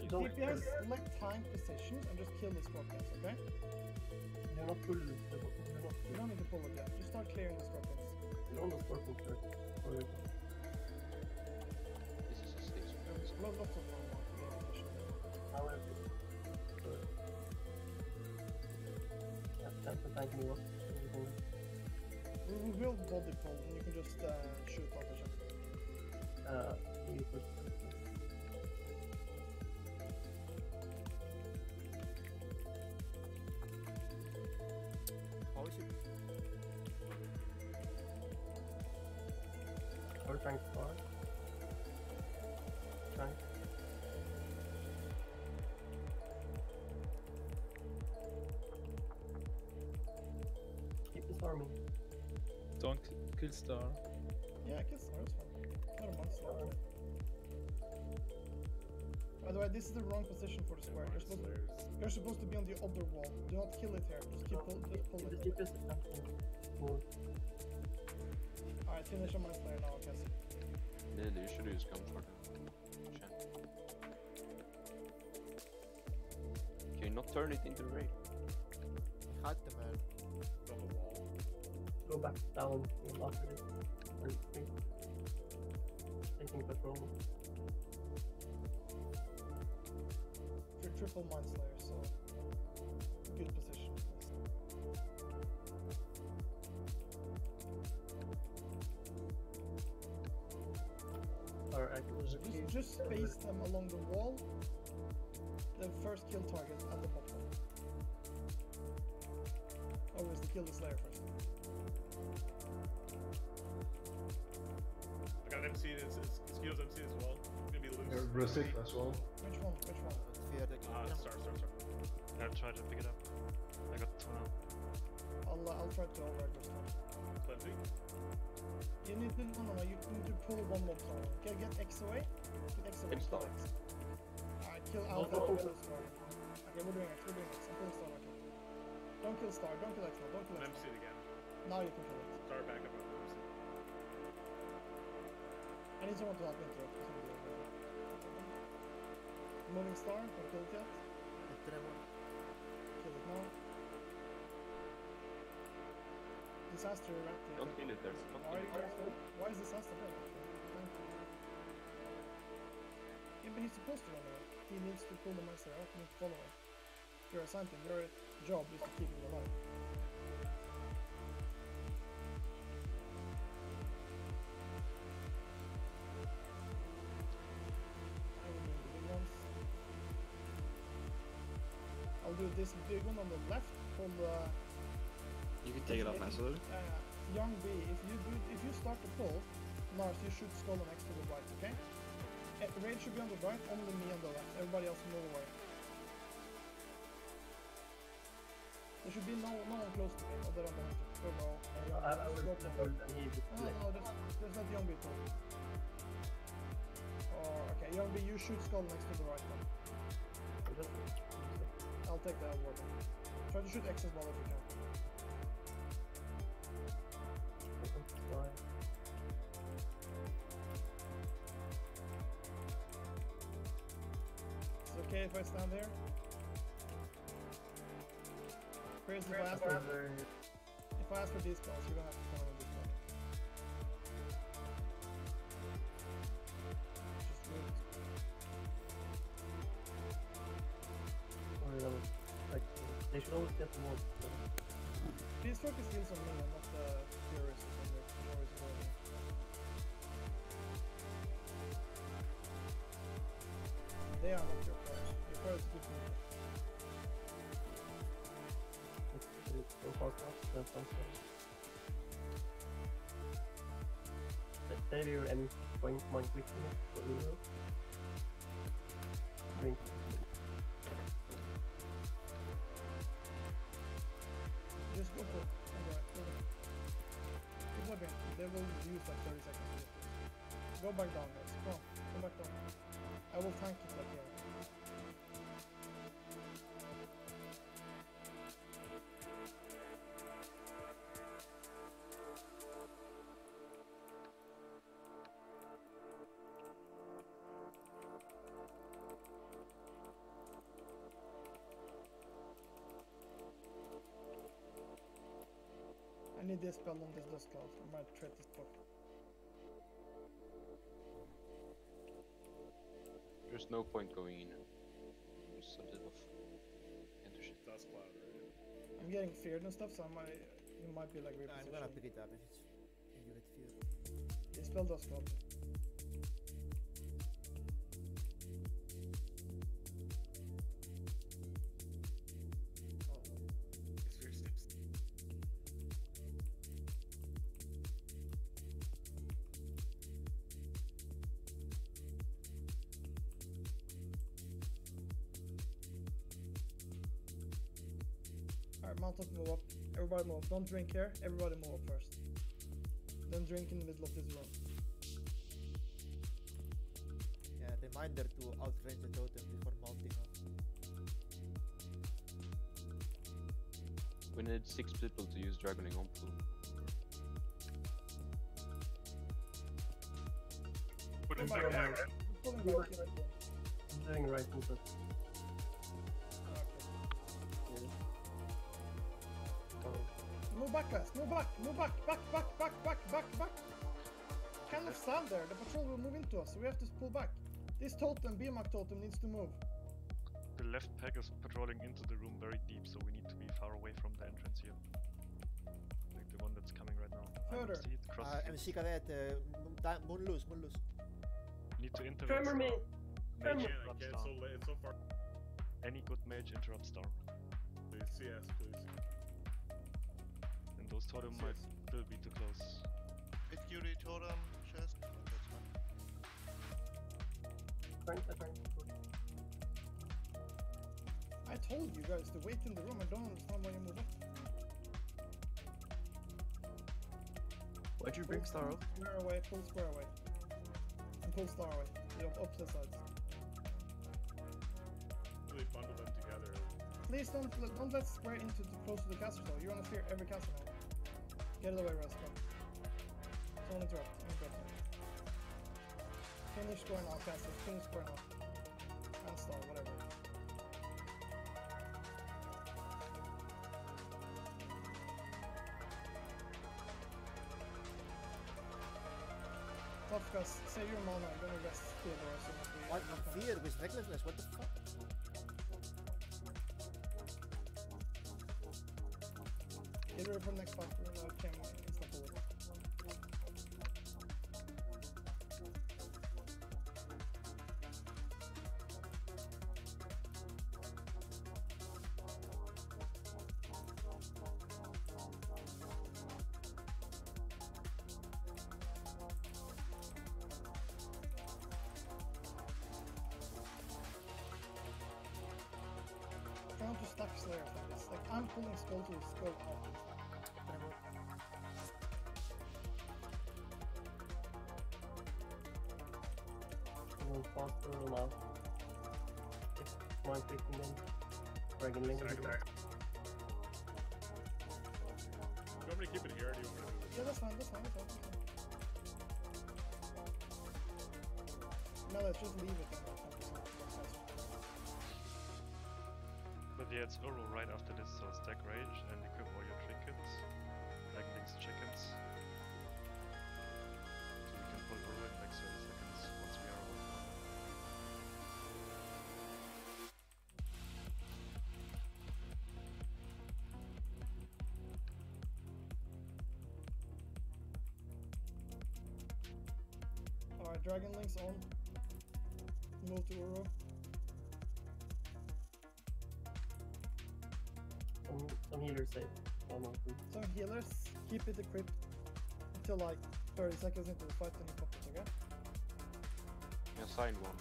Don't,
DPS, select time positions and just kill the scorpions, okay?
They're not full. They're not, they're
You don't need to pull it yet. Just start clearing the scorpions.
They're on the scorpions first. Or
This is a stage.
There's lo- lots of fun more to game
however. Yeah, that's the tank me up. Everything.
We, we will body pull and you can just uh, shoot off the shot.
Uh, you push.
How is it?
Or tank far. Tank. Keep disarming.
Don't kill star.
Yeah, kill Star, it's fine. Way, this is the wrong position for the square. You're supposed to, you're supposed to be on the other wall. Do not kill it here. Just keep pull, just pull
The
it.
cheapest is something small.
Alright, finish on my player now, I guess.
Lily, you should use comfort. Champ. Can you not turn it into raid?
Had the man.
On the wall.
Go back down after this. And three. Taking patrol.
Tri- triple mind slayer, so good position.
Alright, there's a
Just, just space them along the wall. The first kill target at the bottom. Always the kill the slayer first.
I got MC. It's, it's Mosquito's MC as well. It's gonna be loose.
Yeah, Rustic as well.
Which one? Which one?
Fear the
Uh, star, star, star.
I'll try to pick it up. I got two now.
I'll uh, I'll try to override this one.
Cleansing.
You need to no no. You need to pull one mob star. Okay, get X away. Get X away.
Kill.
X. Alright, kill
No, no.
Okay, we're doing X. We're doing X. I'm killing star right now. Don't kill star. Don't kill X now. Don't kill
I'm
X.
MC again.
Now you can kill it.
Star back up.
I need someone to help interrupt. This will be okay. Moving star. Don't kill it yet. Kill it now. Disaster erupted.
Don't kill it there.
Why,
kill it
why, is disaster there? Thank you. Yeah, but he's supposed to run away. He needs to pull the monster out and follow him. You're assigned him. Your job is to keep him alive. This big one on the left. Pull the
You can take it off faster.
uh, young B, if you do, if you start to pull, Lars, you should skull next to the right, okay? Uh, Raid should be on the right, only me on the left. Everybody else move away. There should be no no one close to me, other than the hunter. Go go.
I, I will
Go,
just
go.
hold and he just
No, no, just, just let young B pull. Oh, okay, young B, you should skull next to the right one. Take the word. Try to shoot as well if you can. Is it okay if I stand there? I ask for, if I ask for these spells, you're gonna have to
awesome. Save your M point for Uno. Drink.
Just go for it. Go for looking. They will use like 30 seconds. Go back down, guys. Back down. I will tank it like here. I need this spell on this dust cloud. I might try this book.
There's no point going in. Just a bit of intuition.
Dust cloud, right?
I'm getting feared and stuff, so I might, it might be like ah,
I'm gonna pick it up if it's if you get fear.
This spell does cloud. Alright, mount up, move up. Everybody move up. Don't drink here. Everybody move up first. Don't drink in the middle of this room.
Yeah, reminder to outrange the totem before mounting up.
We need six people to use Dragonling on pool.
Put him back
back,
down.
guys. Pull him back.
back. I'm doing right input.
Back, guys. Move back. Move back. Back, back, back, back, back, back. Cannot stand there. The patrol will move into us, so we have to pull back. This totem, BMAC totem, needs to move.
The left pack is patrolling into the room very deep, so we need to be far away from the entrance here. Like the one that's coming right now. I don't
Further.
see it cross
Uh,
the
MC Cadet, uh, moon loose, moon loose.
Need to interrupt.
Tremor me!
Mage
Tremor!
Yeah, I can't. So late. It's so far.
Any good mage interrupts down.
Please, CS, please.
And those totem might still be too close.
Hit Curie totem, chest. That's fine.
I
told you guys to wait in the room. I don't understand why you move up.
Why'd you bring Star up?
Square away, pull square away. And pull star away. The op- opposite sides.
Really bundle them together.
Please don't let- don't let square into the close to the caster though. You're gonna fear every caster now. Get it away, Rascal. Don't interrupt. Interrupt him. Finish square now, caster. Finish square now. And star, whatever. Tough guys, save your mana. I'm gonna rest Theodore as we
What? Fear with recklessness, what the fuck?
Trying to stack Slayer from this. Like, I'm pulling skull to skull out.
Going faster now. It's mind clicking them. Dragonling.
Second there. Do you want me to keep it here or do you want me to move it?
Yeah, that's fine, that's fine, that's fine. That's fine. No, let's just leave it.
Yeah, it's Ouro right after this, so stack rage and equip all your trinkets. Like Link's chickens. So we can pull Ouro in like 30 seconds once we are over.
Alright, Dragonling's on. Move to
Ouro. Save. One or two.
Some healers, keep it equipped until like 30 seconds into the fight and you pop it, okay?
Yeah, sign one.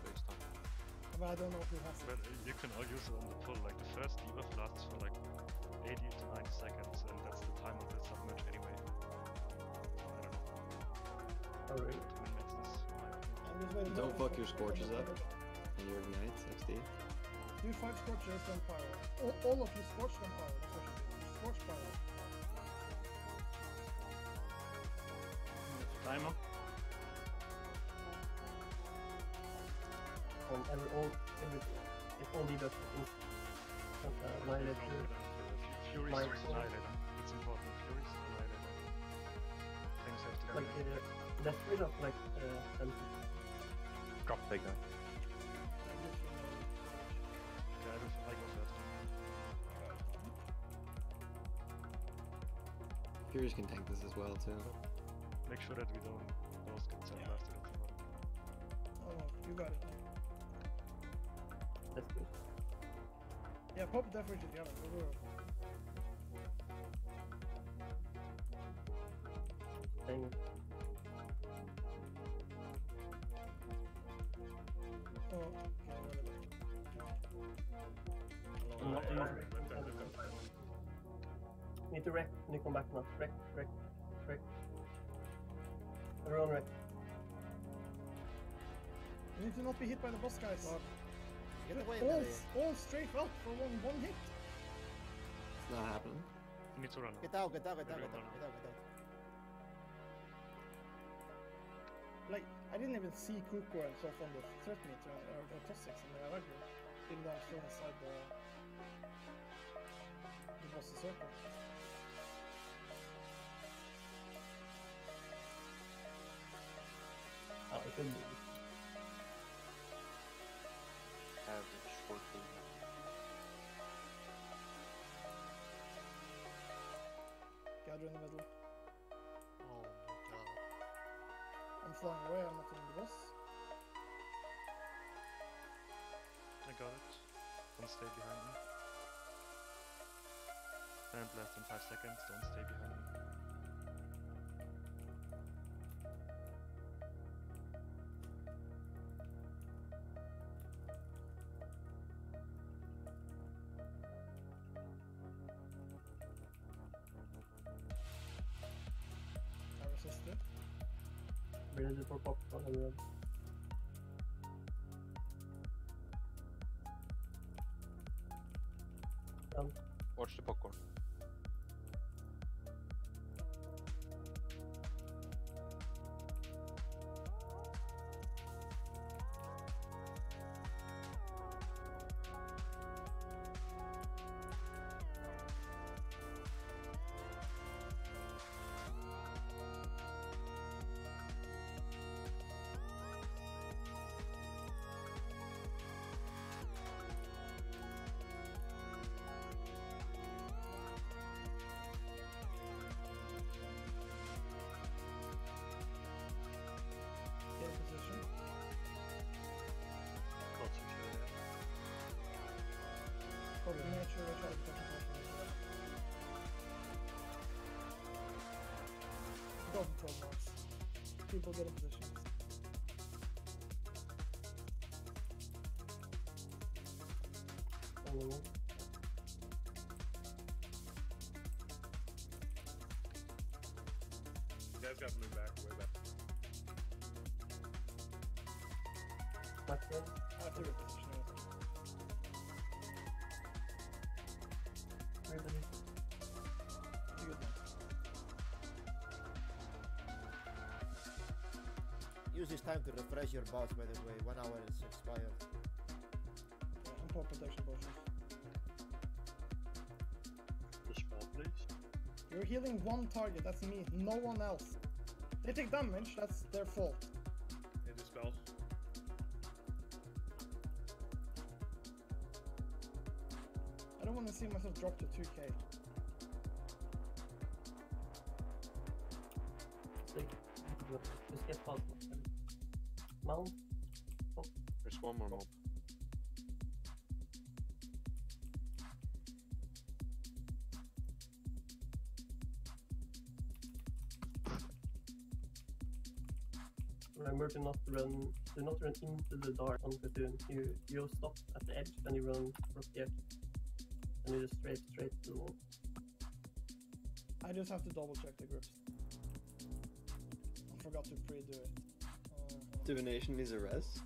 So it's done.
But I don't know who has it.
But uh, you can all use it on the pull, like the first debuff lasts for like 80 to 90 seconds, and that's the time of the submerge anyway. I don't know.
Oh, really?
To min-max this.
I'm just waiting
Don't
for-
fuck your scorches up. And your ignite, XD.
Do five scorches, then pyro. All, all of you scorch, then pyro. That's what you do. You scorch pyro.
Timer.
On every, all, every, if all debuffs is uh, annihilated.
Furies
Mine-
is It's important. Furies is Annihilator. Things have to
Like,
be.
uh, that's rid of like, uh, 10
Drop big
Furies can tank this as well too.
Make sure that we don't both get sent after it.
Oh you got it.
That's good.
Yeah, pop Death Ridge together.
Need to wreck Need to come back now. Wreck, wreck, wreck. Everyone right.
You need to not be hit by the boss guys.
Get away,
all,
Mary.
all straight up for one one hit.
It's not happening.
You need to run.
Get out, get out, get out, get
Everyone
out, get out, get out.
Like I didn't even see Kuko and stuff on the threat meter uh, or the Tossix in the aggro. Even though I'm still inside the the boss's circle.
Oh, be.
Average short bow.
Gather in the middle.
Oh my god.
I'm flying away. I'm not in the boss.
I got it. Don't stay behind me. And less than 5 seconds, don't stay behind me.
eller
du får pappa. Eller... Ja.
Watch the popcorn.
People get in positions.
Oh,
You guys got to move back, way back.
back then.
I have
Use this time to refresh your bots, by the way. One hour is expired.
Yeah, and poor protection potions.
Dispel, please.
You're healing one target, that's me, no one else. They take damage, that's their fault.
And dispels.
I don't want to see myself drop to 2k.
Remember to not run, do not run into the dark on Platoon. You you stop at the edge, then you run across the edge, and you just straight straight to the wall.
I just have to double check the grips. I forgot to pre-do it. Uh,
Divination is a res.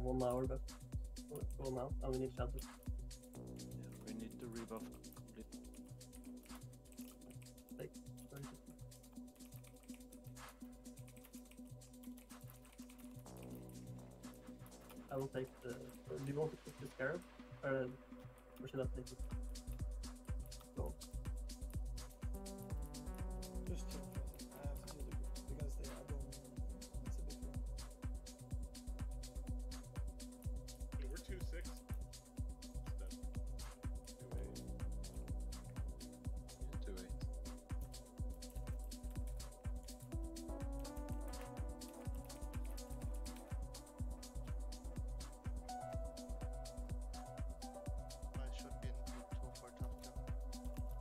One
hour left. Go now, and we need shadows.
Yeah, we need to rebuff complete.
Like? I will take the. Do you want to take the scarab? Or, uh, or should I take it?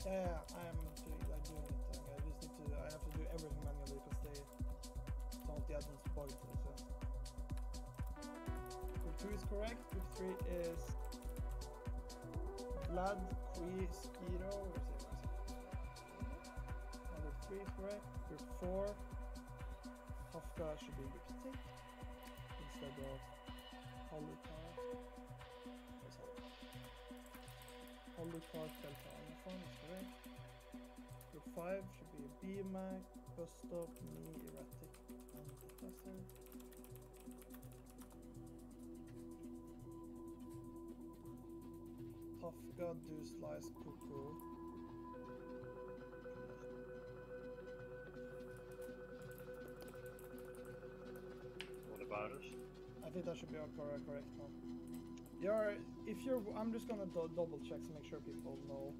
Yeah,
I am doing like doing it. Like, I just need to. I have to do everything manually because they of the add-ons bugged. So. Group two is correct. Group three is Vlad, Kui, Skiro. Where is it? Where is it? Group three is correct. Group four, Hafka should be group six instead of Holukar? Holukar Delta Alpha is correct. Group 5 should be BMAC, Bus Stop, Me, Erratic, and Professor. Tafka, Do Slice, Cuckoo.
What about us?
I think that should be correct, correct now. You're, if you're, I'm just gonna do, double check to make sure people know.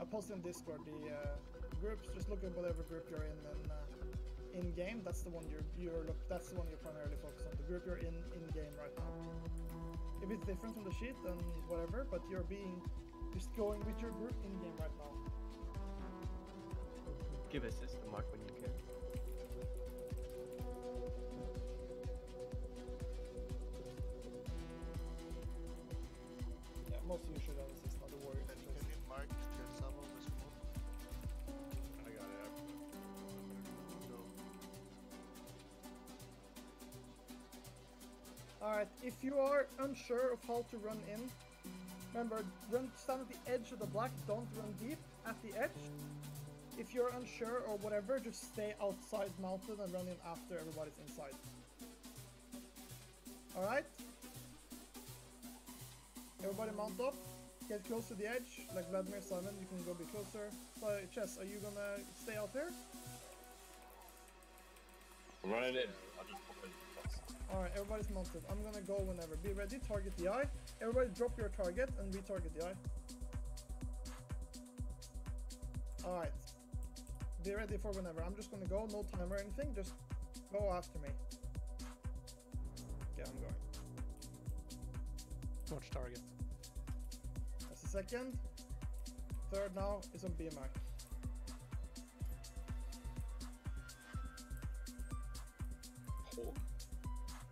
I posted in Discord the uh, groups. Just look at whatever group you're in and uh, in game. That's the one you're you're look. That's the one you're primarily focused on. The group you're in in game right now. If it's different from the sheet, then whatever. But you're being just going with your group in game right now.
Give us this, Mark, when you can.
Yeah, most of Alright, if you are unsure of how to run in, remember, run stand at the edge of the black, don't run deep at the edge. If you're unsure or whatever, just stay outside mounted and run in after everybody's inside. Alright? Everybody mount up, get close to the edge, like Vladimir Simon, you can go be closer. So, Chess, are you gonna stay out there?
I'm running in.
Alright, everybody's mounted. I'm gonna go whenever. Be ready, target the eye. Everybody drop your target and retarget the eye. Alright. Be ready for whenever. I'm just gonna go, no timer or anything, just go after me. Okay, I'm going.
Watch target.
That's the second. Third now is on BMI.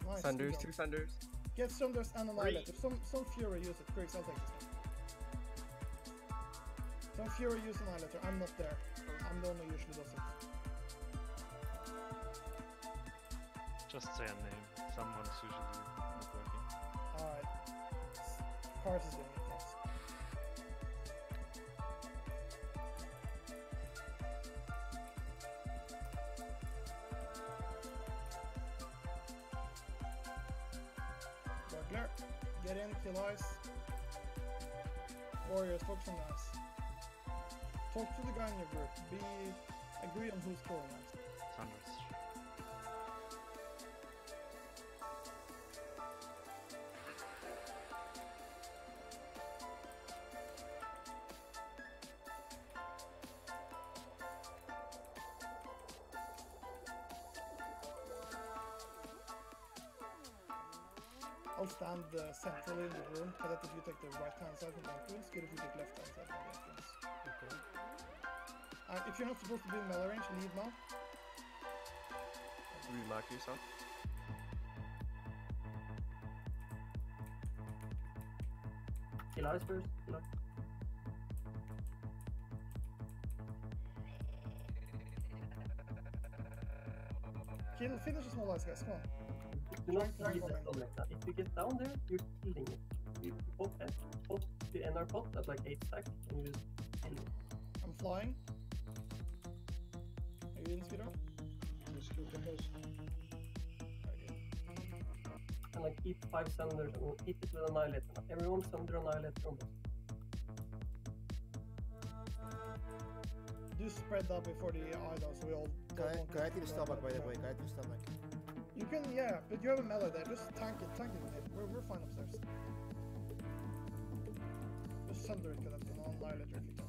Nice.
Thunders,
job.
two thunders.
Get Sunders and Annihilate. If some some Fury use it, Griggs, I'll take this one. Some Fury uses use Annihilator. I'm not there. I'm the one who usually does it.
Just say a name. Someone's usually not working.
Alright. Cars is doing it, Get in, kill eyes. Warriors, focus on eyes. Talk to the guy in your group. Be agree on who's eyes.
Thunders.
I'll stand uh, centrally in the room, but that if you take the right hand side from the entrance, good if you take left hand side from the entrance.
Okay.
Uh, if you're not supposed to be in melee range, leave now.
Remark yourself.
Kill eyes first. Kill eyes.
Kill, finish the small eyes, guys. Come on.
Do not
Try- try
leave that
coming.
on like that. If you get down there, you're killing it. You pop at pop the NR pot at like 8 stack and you just kill it.
I'm flying. Are you in, Speedo? I'm just go to host.
And like keep 5 sunders and hit it with Annihilator. Everyone sunder Annihilator on boss.
Do spread out before the eye though, so we all go
Can I,
one
can I
to
hit
the
stomach, by the way? Can I hit stomach?
You can, yeah, but you have a melee there. Just tank it, tank it. mate. We're, we're fine upstairs. Just sunder it, Cadet, and Annihilator if you can.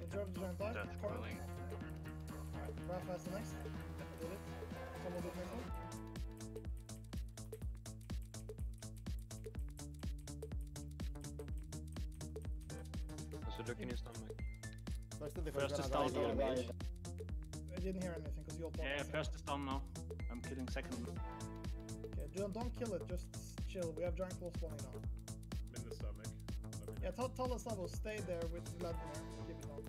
Interrupt the giant dive.
Death
Cover.
quelling.
Alright, Raph has the next. I did it. Someone did next one.
look in your stomach.
First and the
First
first
to
gonna
start
die
on
here.
mage.
I didn't hear anything because you all
Yeah, first to stun now. I'm killing second.
Okay, don't, don't kill it, just chill. We have giant claw spawning now.
I'm in the stomach.
Yeah, tell, tell us will stay there with Vladimir. Keep it on.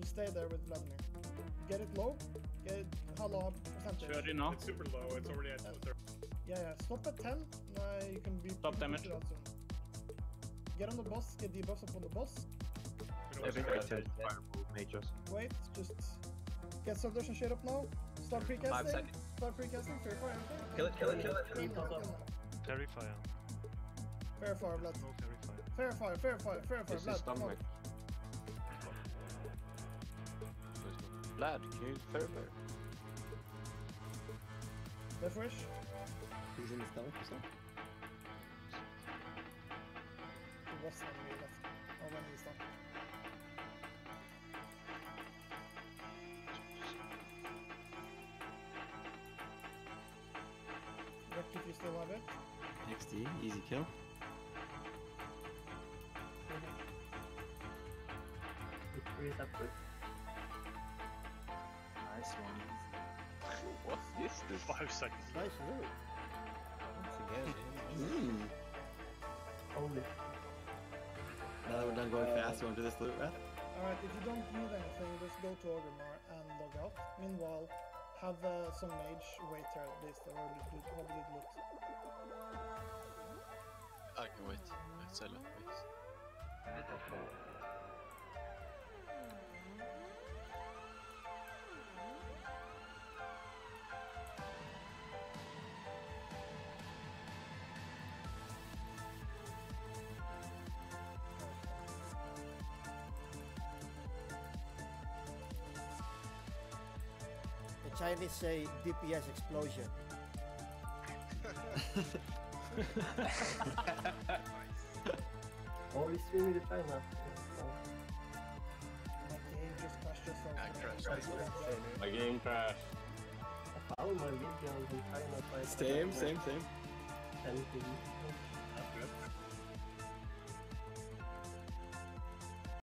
Just stay there with Vladimir. Get it low. Get it, how low percentage?
30 now.
It's super low. It's already at 30.
Yeah, yeah. Stop at 10. Nah, you can be.
Stop
you can push
damage.
out soon. Get on the boss. Get debuffs up on the boss.
We don't want to.
Wait, just get subduction shit up now. Start
Five
precasting.
seconds.
Start precasting. Faerie Fire everything.
Kill it, kill it, kill it.
Kill it, kill it.
Terrifier.
Faerie Fire, Vlad.
No Terrifier.
Faerie Fire, faerie fire, faerie fire,
This is
Vlad.
stomach. Vlad, can you fair fair?
Left wish.
He's in the stomach or something?
It was when we left. Or when we stopped. You still have it.
XD, easy kill.
Victory is upward.
Nice one.
What is this?
Five seconds.
Nice move.
Once again,
Mm.
Only.
Now that we're done going fast, you want to do this loot, Wrath?
Alright, if you don't need anything, just go to Orgrimmar and log out. Meanwhile, have uh, some mage wait here at least, or loot, probably loot.
I can wait. I sell it, wait.
Chinese say DPS explosion.
Oh, we streaming to China.
My game just crashed just so
I crashed.
My game crashed.
I found my videos in China.
Same, same, same.
send to you.